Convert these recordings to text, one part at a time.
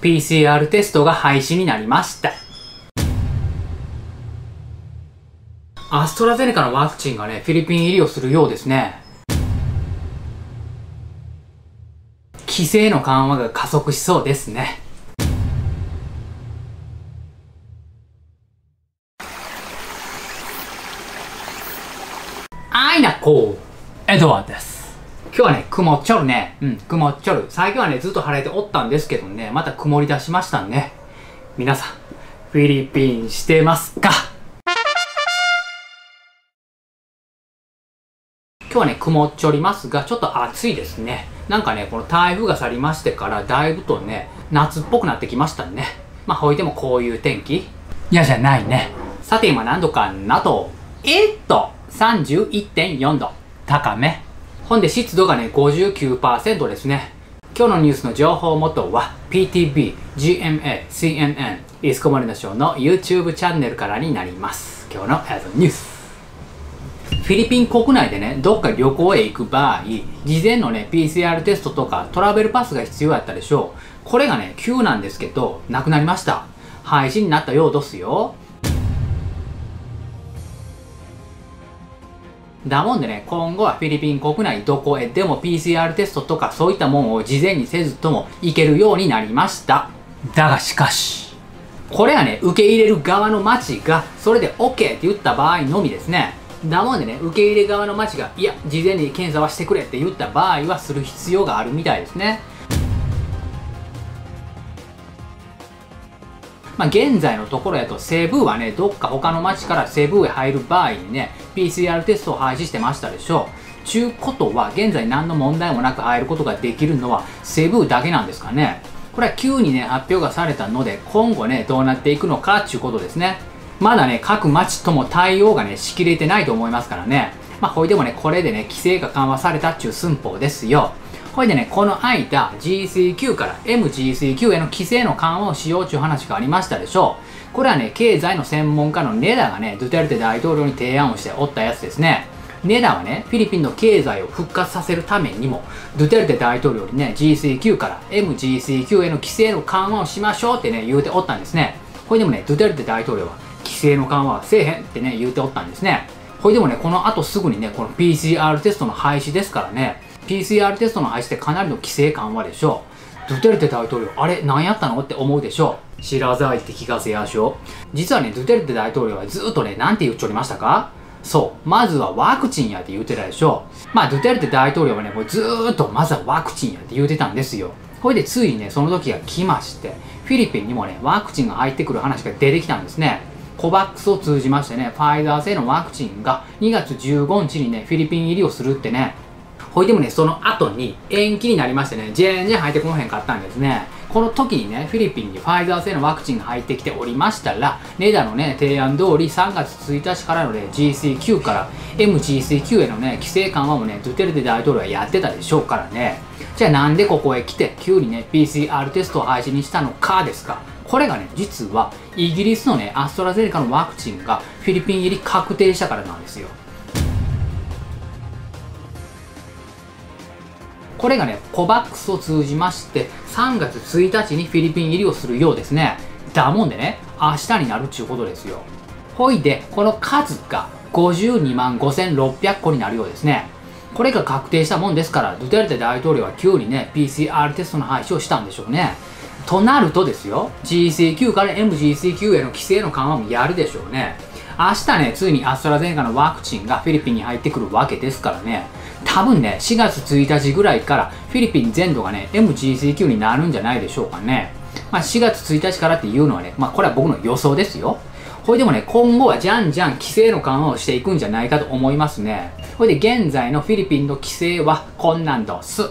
PCR テストが廃止になりました。アストラゼネカのワクチンがね、フィリピン入りをするようですね。規制の緩和が加速しそうですね。あいなこう、エドワーです。今日はね、曇っちょるね。うん、曇っちょる。最近はね、ずっと晴れておったんですけどね、また曇り出しましたね。皆さん、フィリピンしてますか？今日はね、曇っちょりますが、ちょっと暑いですね。なんかね、この台風が去りましてから、だいぶとね、夏っぽくなってきましたね。まあ、ほいでもこういう天気嫌じゃないね。さて今何度かなと、えっと、31.4度。高め。ほんで湿度がね、59%ですね。今日のニュースの情報元は PTB、GMA、CNN、イスコモリのショーの YouTube チャンネルからになります。今日のニュース。フィリピン国内でね、どっか旅行へ行く場合、事前のね、PCR テストとかトラベルパスが必要やったでしょう。これがね、急なんですけど、なくなりました。廃止になったようですよ。だもんでね、今後はフィリピン国内どこへでも PCR テストとかそういったもんを事前にせずとも行けるようになりました。だがしかし、これはね、受け入れる側の町がそれで OK って言った場合のみですね。だもんでね、受け入れ側の町が、いや、事前に検査はしてくれって言った場合はする必要があるみたいですね。まあ、現在のところやと、セブーはね、どっか他の町からセブへ入る場合にね、PCR テストを廃止してましたでしょう。ちゅうことは、現在何の問題もなく入ることができるのは、セブーだけなんですかね。これは急にね、発表がされたので、今後ね、どうなっていくのかっていうことですね。まだね、各町とも対応がね、しきれてないと思いますからね。まあ、ほいでもね、これでね、規制が緩和されたっちゅう寸法ですよ。ほいでね、この間、GCQ から MGCQ への規制の緩和をしようちゅう話がありましたでしょう。これはね、経済の専門家のネダがね、ドゥテルテ大統領に提案をしておったやつですね。ネダはね、フィリピンの経済を復活させるためにも、ドゥテルテ大統領にね、GCQ から MGCQ への規制の緩和をしましょうってね、言うておったんですね。これでもね、ドゥテルテ大統領は、規制の緩和はせえへんってね、言うておったんですね。これでもね、この後すぐにね、この PCR テストの廃止ですからね、PCR テストの廃止ってかなりの規制緩和でしょう。ドゥテルテ大統領、あれ、何やったのって思うでしょう。知らざいって聞かせやしょ。実はね、ドゥテルテ大統領はずっとね、なんて言っちょりましたか？そう。まずはワクチンやって言うてたでしょ。まあ、ドゥテルテ大統領はね、もうずーっとまずはワクチンやって言うてたんですよ。これでついにね、その時が来まして、フィリピンにもね、ワクチンが入ってくる話が出てきたんですね。コバックスを通じましてね、ファイザー製のワクチンが2月15日にね、フィリピン入りをするってね、ほいでもね、その後に延期になりましてね、全然入ってこへんかったんですね。この時にね、フィリピンにファイザー製のワクチンが入ってきておりましたら、ネダのね、提案通り3月1日からのね、GCQ から MGCQ へのね、規制緩和もね、ドゥテルテ大統領はやってたでしょうからね。じゃあなんでここへ来て、急にね、PCR テストを廃止にしたのかですか。これがね、実はイギリスのね、アストラゼネカのワクチンがフィリピン入り確定したからなんですよ。これがね、コバックスを通じまして、3月1日にフィリピン入りをするようですね。だもんでね、明日になるっちゅうことですよ。ほいで、この数が52万5600個になるようですね。これが確定したもんですから、ドゥテルテ大統領は急にね、PCR テストの廃止をしたんでしょうね。となるとですよ、GCQ から MGCQ への規制の緩和もやるでしょうね。明日ね、ついにアストラゼネカのワクチンがフィリピンに入ってくるわけですからね、多分ね、4月1日ぐらいからフィリピン全土がね、MGCQ になるんじゃないでしょうかね。まあ、4月1日からっていうのはね、まあ、これは僕の予想ですよ。これでもね、今後はじゃんじゃん規制の緩和をしていくんじゃないかと思いますね。これで現在のフィリピンの規制はこんなんどす。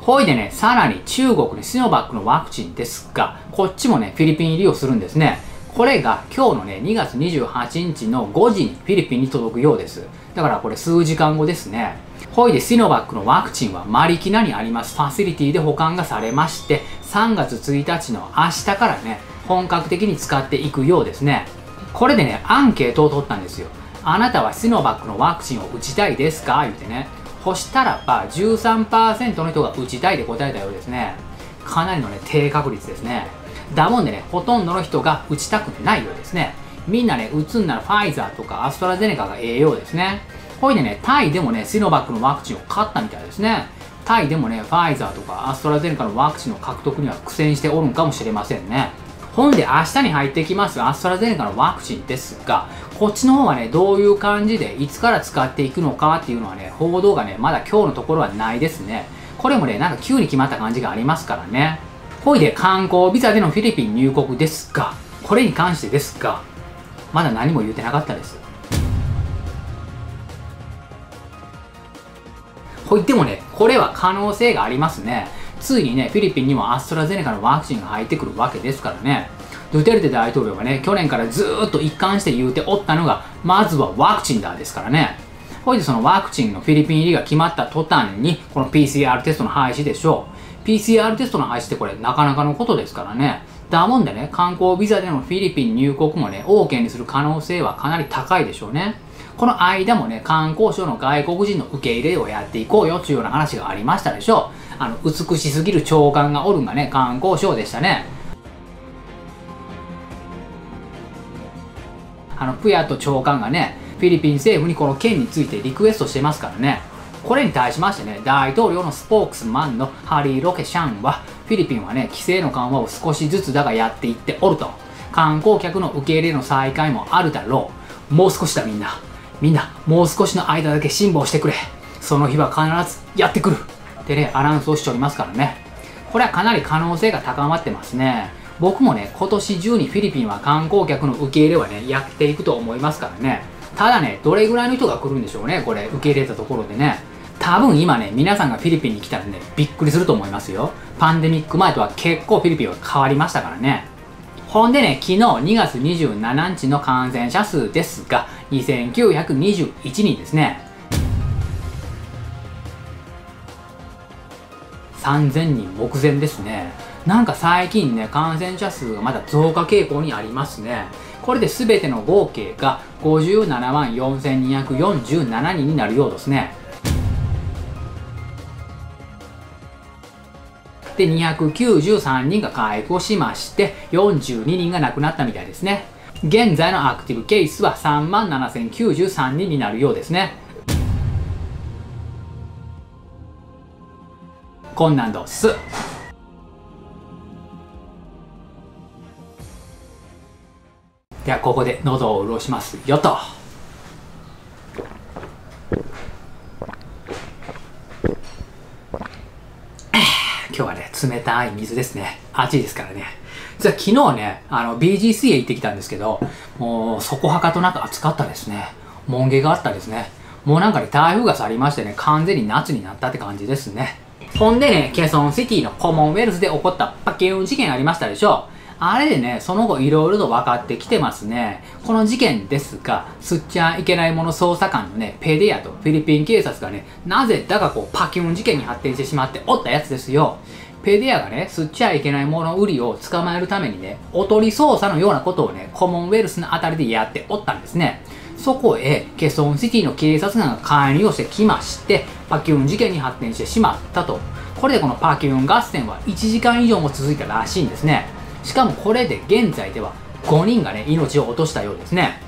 ほいでね、さらに中国にシノバックのワクチンですが、こっちもね、フィリピン入りをするんですね。これが今日のね、2月28日の5時にフィリピンに届くようです。だからこれ数時間後ですね。ほいでシノバックのワクチンはマリキナにありますファシリティで保管がされまして、3月1日の明日からね、本格的に使っていくようですね。これでね、アンケートを取ったんですよ。あなたはシノバックのワクチンを打ちたいですか？言うてね。そしたらば13%の人が打ちたいで答えたようですねかなりのね低確率ですねだもんでねほとんどの人が打ちたくないようですね。みんなね打つんならファイザーとかアストラゼネカがええようですね。ほいでねタイでもねシノバックのワクチンを買ったみたいですね。タイでもねファイザーとかアストラゼネカのワクチンの獲得には苦戦しておるんかもしれませんね。ほんで明日に入ってきますアストラゼネカのワクチンですがこっちの方はねどういう感じでいつから使っていくのかっていうのはね報道がねまだ今日のところはないですね。これもねなんか急に決まった感じがありますからね。ほいで観光ビザでのフィリピン入国ですがこれに関してですがまだ何も言ってなかったです。ほいでもねこれは可能性がありますね。ついにねフィリピンにもアストラゼネカのワクチンが入ってくるわけですからね。ドゥテルテ大統領がね去年からずーっと一貫して言うておったのがまずはワクチンだですからね。ほいでそのワクチンのフィリピン入りが決まった途端にこの PCR テストの廃止でしょう。PCR テストの廃止ってこれなかなかのことですからね。だもんでね観光ビザでのフィリピン入国もね OK にする可能性はかなり高いでしょうね。この間もね観光省の外国人の受け入れをやっていこうよというような話がありましたでしょう。あの美しすぎる長官がおるんがね観光省でしたね。あのプヤト長官がねフィリピン政府にこの件についてリクエストしてますからね。これに対しましてね大統領のスポークスマンのハリー・ロケシャンはフィリピンはね規制の緩和を少しずつだがやっていっておると。観光客の受け入れの再開もあるだろう。もう少しだみんな。みんなもう少しの間だけ辛抱してくれ。その日は必ずやってくる。ってねアナウンスをしておりますからね。これはかなり可能性が高まってますね。僕もね今年中にフィリピンは観光客の受け入れはねやっていくと思いますからね。ただねどれぐらいの人が来るんでしょうねこれ受け入れたところでね。多分今ね皆さんがフィリピンに来たらねびっくりすると思いますよ。パンデミック前とは結構フィリピンは変わりましたからね。ほんでね昨日2月27日の感染者数ですが2921人ですね。3000人目前ですね。なんか最近ね感染者数がまだ増加傾向にありますね。これで全ての合計が57万4247人になるようですね。で293人が回復をしまして42人が亡くなったみたいですね。現在のアクティブケースは37,093人になるようですね。困難度す。ではここで喉を潤しますよと今日はね冷たい水ですね。暑いですからね。実は昨日ねあの BGC へ行ってきたんですけどもう底はかとなく暑かったですね。門下があったですね。もうなんかね台風が去りましてね完全に夏になったって感じですね。ほんでねケソンシティのコモンウェルスで起こったパケウン事件ありましたでしょ。あれでね、その後いろいろと分かってきてますね。この事件ですが、吸っちゃいけないもの捜査官のね、ペディアとフィリピン警察がね、なぜだかこうパキュン事件に発展してしまっておったやつですよ。ペディアがね、吸っちゃいけないもの売りを捕まえるためにね、おとり捜査のようなことをね、コモンウェルスのあたりでやっておったんですね。そこへ、ケソンシティの警察官が介入をしてきまして、パキューン事件に発展してしまったと。これでこのパキューン合戦は1時間以上も続いたらしいんですね。しかもこれで現在では5人がね命を落としたようですね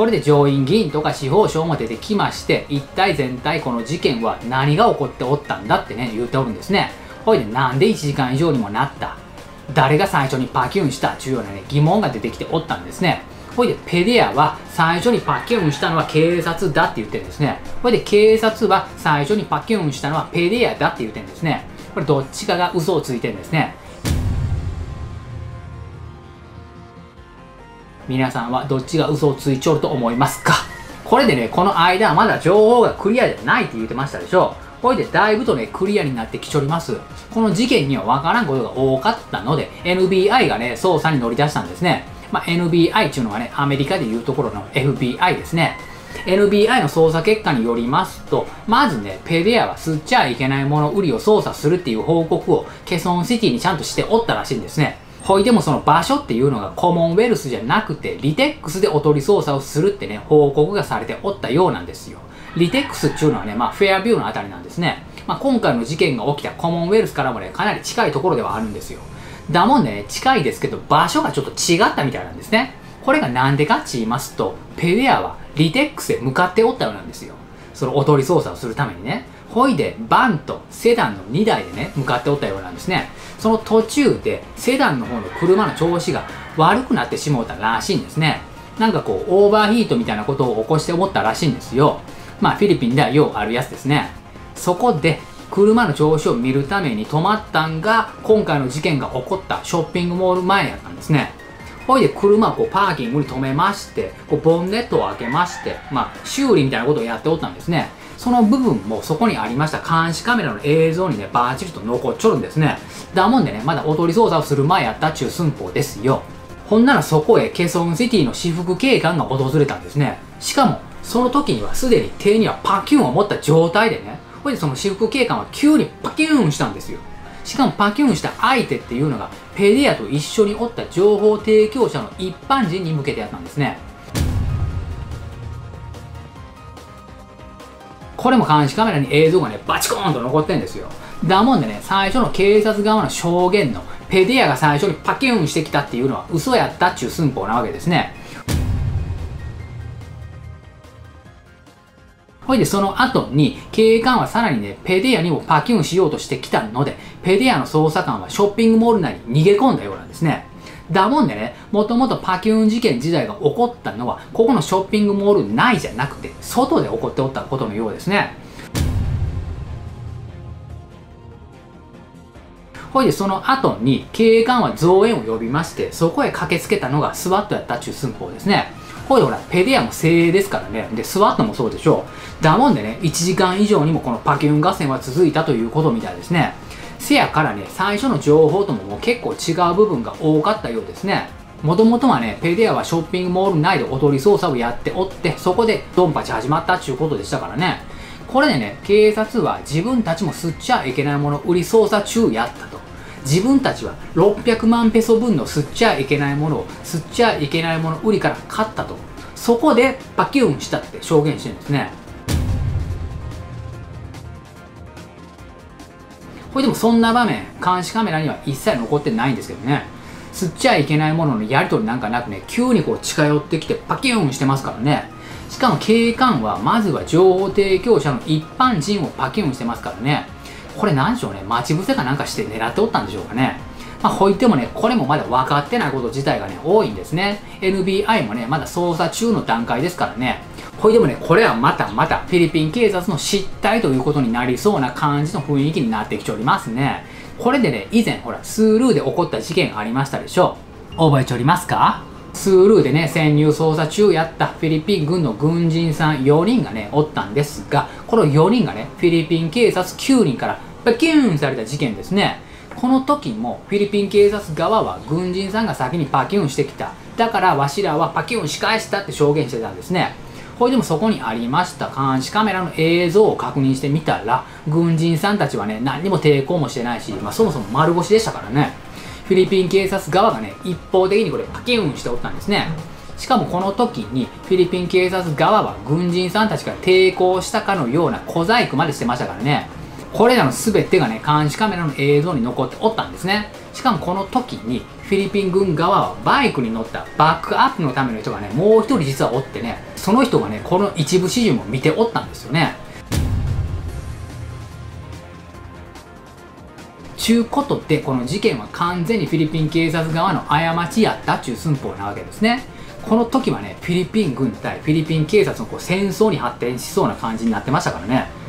これで上院議員とか司法省も出てきまして一体全体この事件は何が起こっておったんだってね言うておるんですね。ほいでなんで1時間以上にもなった？誰が最初にパキュンした？というようなね疑問が出てきておったんですね。ほいでペディアは最初にパキュンしたのは警察だって言ってるんですね。ほいで警察は最初にパキュンしたのはペディアだって言ってるんですね。これどっちかが嘘をついてるんですね。皆さんはどっちが嘘をついちょると思いますか？これでねこの間はまだ情報がクリアじゃないって言ってましたでしょ？これでだいぶとね、クリアになってきちょります。この事件にはわからんことが多かったので、NBI がね、捜査に乗り出したんですね。まあ、NBI っていうのはね、アメリカでいうところの FBI ですね。NBI の捜査結果によりますと、まずね、ペデアは吸っちゃいけないもの売りを捜査するっていう報告をケソンシティにちゃんとしておったらしいんですね。ほいでもその場所っていうのがコモンウェルスじゃなくて、リテックスでおとり捜査をするってね、報告がされておったようなんですよ。リテックスっていうのはね、まあフェアビューのあたりなんですね。まあ今回の事件が起きたコモンウェルスからもね、かなり近いところではあるんですよ。だもんね、近いですけど、場所がちょっと違ったみたいなんですね。これがなんでかって言いますと、ペデアはリテックスへ向かっておったようなんですよ。そのおとり捜査をするためにね。ほいで、バンとセダンの2台でね、向かっておったようなんですね。その途中で、セダンの方の車の調子が悪くなってしもうたらしいんですね。なんかこう、オーバーヒートみたいなことを起こして思ったらしいんですよ。まあ、フィリピンではようあるやつですね。そこで、車の調子を見るために止まったんが、今回の事件が起こったショッピングモール前やったんですね。ほいで車をこうパーキングに止めまして、こうボンネットを開けまして、まあ修理みたいなことをやっておったんですね。その部分もそこにありました監視カメラの映像にね、バーチリと残っちょるんですね。だもんでね、まだおとり捜査をする前やったっちゅう寸法ですよ。ほんならそこへケソンシティの私服警官が訪れたんですね。しかも、その時にはすでに手にはパキュンを持った状態でね、ほいでその私服警官は急にパキュンしたんですよ。しかもパキュンした相手っていうのがペディアと一緒におった情報提供者の一般人に向けてやったんですね。これも監視カメラに映像がね、バチコーンと残ってんですよ。だもんでね、最初の警察側の証言のペディアが最初にパキュンしてきたっていうのは嘘やったっちゅう寸法なわけですね。ほいでその後に警官はさらにね、ペディアにもパキュンしようとしてきたので、ペディアの捜査官はショッピングモール内に逃げ込んだようなんですね。だもんでね、もともとパキューン事件自体が起こったのは、ここのショッピングモール内じゃなくて、外で起こっておったことのようですね。ほいでその後に警官は増援を呼びまして、そこへ駆けつけたのがスワットやったっちゅう寸法ですね。ほいでほら、ペディアも精鋭ですからね。で、スワットもそうでしょう。だもんでね、1時間以上にもこのパキューン合戦は続いたということみたいですね。せやからね、最初の情報とももう結構違う部分が多かったようですね。もともとはね、ペディアはショッピングモール内でおとり捜査をやっておって、そこでドンパチ始まったっていうことでしたからね。これでね、警察は自分たちも吸っちゃいけないもの売り捜査中やったと。自分たちは600万ペソ分の吸っちゃいけないものを吸っちゃいけないもの売りから買ったと。そこでパキュンしたって証言してるんですね。これでもそんな場面、監視カメラには一切残ってないんですけどね。吸っちゃいけないもののやり取りなんかなくね、急にこう近寄ってきてパキューンしてますからね。しかも警官はまずは情報提供者の一般人をパキューンしてますからね。これなんでしょうね、待ち伏せかなんかして狙っておったんでしょうかね。まあ、ほいってもね、これもまだ分かってないこと自体がね、多いんですね。NBI もね、まだ捜査中の段階ですからね。ほいでもね、これはまたまたフィリピン警察の失態ということになりそうな感じの雰囲気になってきておりますね。これでね、以前ほら、スールーで起こった事件ありましたでしょう覚えておりますか？スールーでね、潜入捜査中やったフィリピン軍の軍人さん4人がね、おったんですが、この4人がね、フィリピン警察9人からバキューンされた事件ですね。この時もフィリピン警察側は軍人さんが先にパキュンしてきた。だからわしらはパキュン仕返したって証言してたんですね。ほいでもそこにありました監視カメラの映像を確認してみたら、軍人さんたちはね、何にも抵抗もしてないし、まあ、そもそも丸腰でしたからね。フィリピン警察側がね、一方的にこれパキュンしておったんですね。しかもこの時にフィリピン警察側は軍人さんたちが抵抗したかのような小細工までしてましたからね。これらの全てがね、監視カメラの映像に残っておったんですね。しかもこの時にフィリピン軍側はバイクに乗ったバックアップのための人がね、もう一人実はおってね、その人がね、この一部始終も見ておったんですよね。ちゅうことで、この事件は完全にフィリピン警察側の過ちやったっちゅう寸法なわけですね。この時はね、フィリピン軍対フィリピン警察のこう戦争に発展しそうな感じになってましたからね。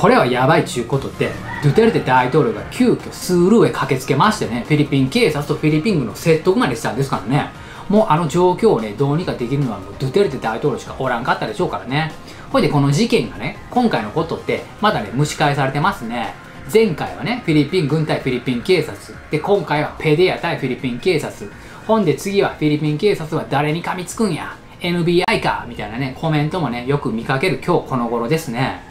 これはやばいちゅうことで、ドゥテルテ大統領が急遽スールーへ駆けつけましてね、フィリピン警察とフィリピン軍の説得までしたんですからね、もうあの状況をね、どうにかできるのはもうドゥテルテ大統領しかおらんかったでしょうからね。ほいでこの事件がね、今回のことってまだね、蒸し返されてますね。前回はね、フィリピン軍対フィリピン警察。で、今回はペデア対フィリピン警察。ほんで次はフィリピン警察は誰に噛みつくんや ?NBI か？みたいなね、コメントもね、よく見かける今日この頃ですね。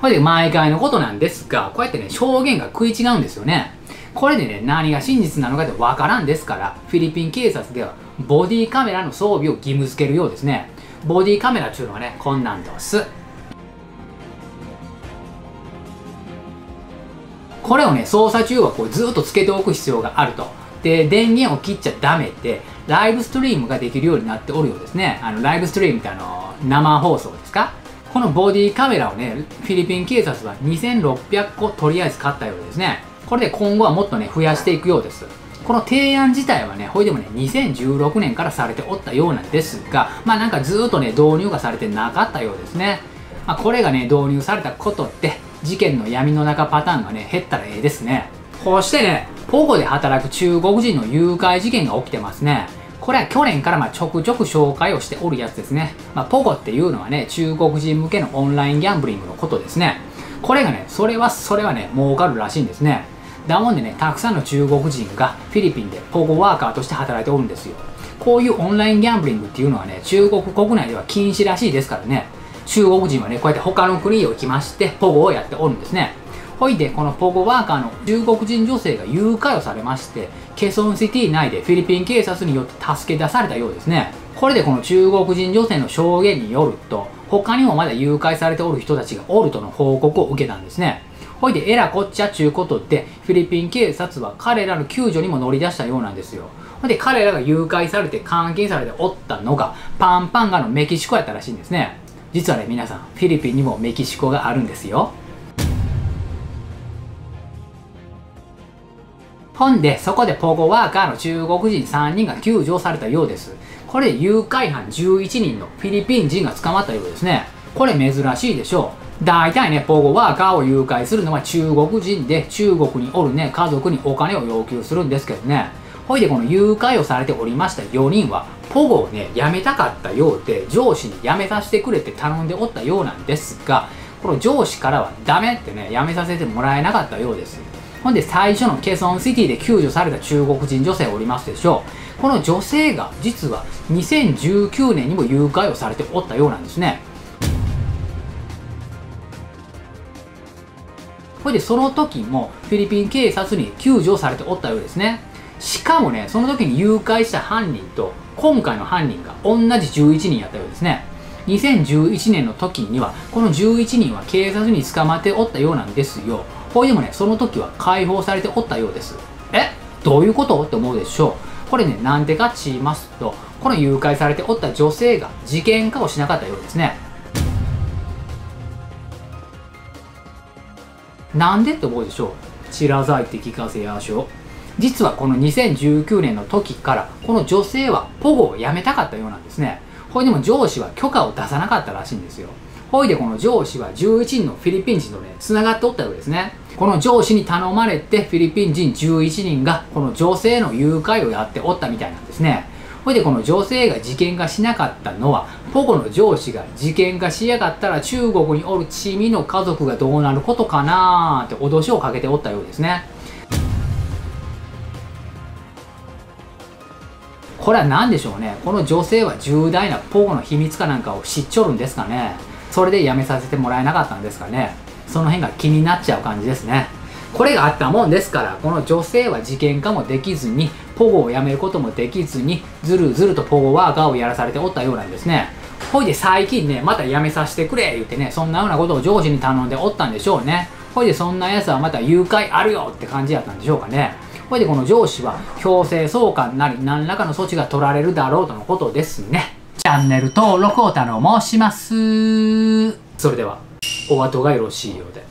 これで毎回のことなんですが、こうやってね、証言が食い違うんですよね。これでね、何が真実なのかってわからんですから、フィリピン警察ではボディカメラの装備を義務付けるようですね。ボディカメラっていうのはね、こんなんです。これをね、操作中はこうずっとつけておく必要があると。で、電源を切っちゃダメって、ライブストリームができるようになっておるようですね。あの、ライブストリームってあの、生放送ですか？このボディカメラをね、フィリピン警察は2600個とりあえず買ったようですね。これで今後はもっとね、増やしていくようです。この提案自体はね、ほいでもね、2016年からされておったようなんですが、まあなんかずっとね、導入がされてなかったようですね。まあこれがね、導入されたことで、事件の闇の中パターンがね、減ったらええですね。こうしてね、ポゴで働く中国人の誘拐事件が起きてますね。これは去年からまちょくちょく紹介をしておるやつですね。まあ、ポゴっていうのはね、中国人向けのオンラインギャンブリングのことですね。これがね、それはそれはね、儲かるらしいんですね。だもんでね、たくさんの中国人がフィリピンでポゴワーカーとして働いておるんですよ。こういうオンラインギャンブリングっていうのはね、中国国内では禁止らしいですからね。中国人はね、こうやって他の国へ行きまして、ポゴをやっておるんですね。ほいで、このポゴワーカーの中国人女性が誘拐をされまして、ケソンシティ内でフィリピン警察によって助け出されたようですね。これでこの中国人女性の証言によると、他にもまだ誘拐されておる人たちがおるとの報告を受けたんですね。ほいで、えらこっちゃちゅうことで、フィリピン警察は彼らの救助にも乗り出したようなんですよ。ほいで、彼らが誘拐されて監禁されておったのが、パンパンガのメキシコやったらしいんですね。実はね、皆さん、フィリピンにもメキシコがあるんですよ。ほんで、そこでポゴワーカーの中国人3人が救助されたようです。これ誘拐犯11人のフィリピン人が捕まったようですね。これ珍しいでしょう。大体ね、ポゴワーカーを誘拐するのは中国人で、中国におるね、家族にお金を要求するんですけどね。ほいでこの誘拐をされておりました4人は、ポゴをね、辞めたかったようで、上司に辞めさせてくれって頼んでおったようなんですが、この上司からはダメってね、辞めさせてもらえなかったようです。ほんで最初のケソンシティで救助された中国人女性おりますでしょう。この女性が実は2019年にも誘拐をされておったようなんですね。ほいでその時もフィリピン警察に救助されておったようですね。しかもね、その時に誘拐した犯人と今回の犯人が同じ11人やったようですね。2011年の時にはこの11人は警察に捕まっておったようなんですよ。ほいでもね、その時は解放されておったようです。え？どういうこと？って思うでしょう。これね、なんでかって言いますと、この誘拐されておった女性が事件化をしなかったようですね。なんでって思うでしょう。チラザイって聞かせやしょ。実はこの2019年の時から、この女性はポゴを辞めたかったようなんですね。ほいでも上司は許可を出さなかったらしいんですよ。ほいでこの上司は11人のフィリピン人とね、繋がっておったようですね。この上司に頼まれてフィリピン人11人がこの女性の誘拐をやっておったみたいなんですね。ほいでこの女性が事件化しなかったのは、ポコの上司が事件化しやがったら中国におるチミの家族がどうなることかなーって脅しをかけておったようですね。これは何でしょうね。この女性は重大なポゴの秘密かなんかを知っちょるんですかね。それで辞めさせてもらえなかったんですかね。その辺が気になっちゃう感じですね。これがあったもんですから、この女性は事件化もできずに、ポゴを辞めることもできずに、ずるずるとポゴワーカーをやらされておったようなんですね。ほいで最近ね、また辞めさせてくれ言ってね、そんなようなことを上司に頼んでおったんでしょうね。ほいでそんな奴はまた誘拐あるよって感じやったんでしょうかね。ほいでこの上司は強制送還なり何らかの措置が取られるだろうとのことですね。チャンネル登録を頼申します。それでは、お後がよろしいようで。